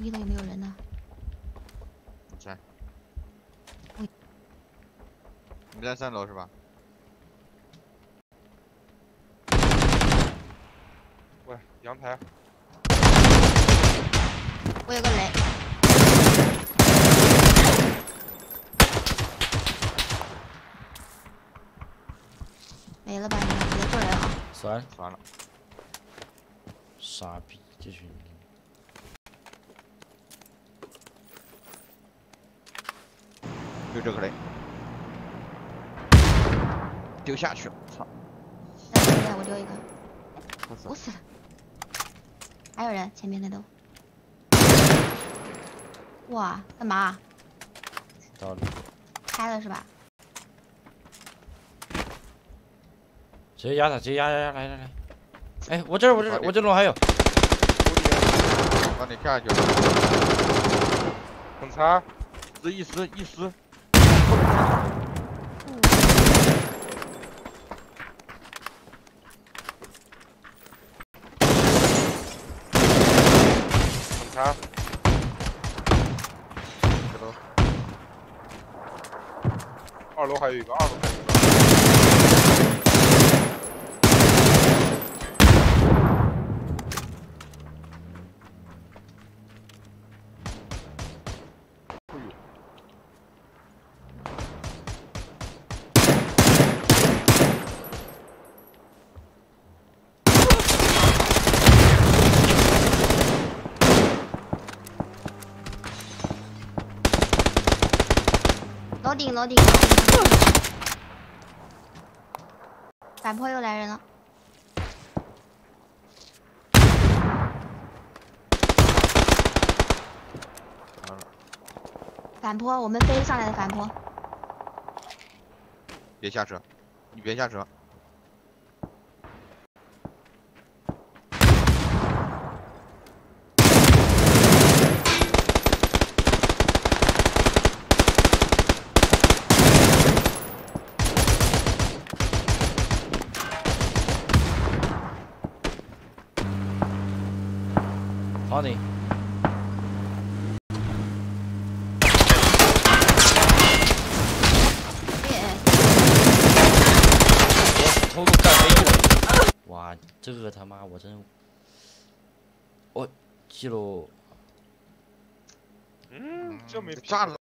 一楼有没有人呢？在。喂你在三楼是吧？喂，阳台，我有个雷。没了吧？你们别做人啊！算了，算了，傻逼这群人。就这个雷，丢下去了，操！我丢一个，我死了。还有人，前面那都。哇，干嘛？到了，开了是吧？直接压他，直接压压压，来来来。哎，我这儿我这儿我这楼还有，把你下去了，很差，死一死一死，二楼还有一个，二楼还有一个。楼顶楼顶。反坡又来人了。完了，反坡，我们飞上来的反坡。别下车，你别下车，好的。耶，我偷偷干没用。哇，这个他妈我真，我记录嗯，这没炸了。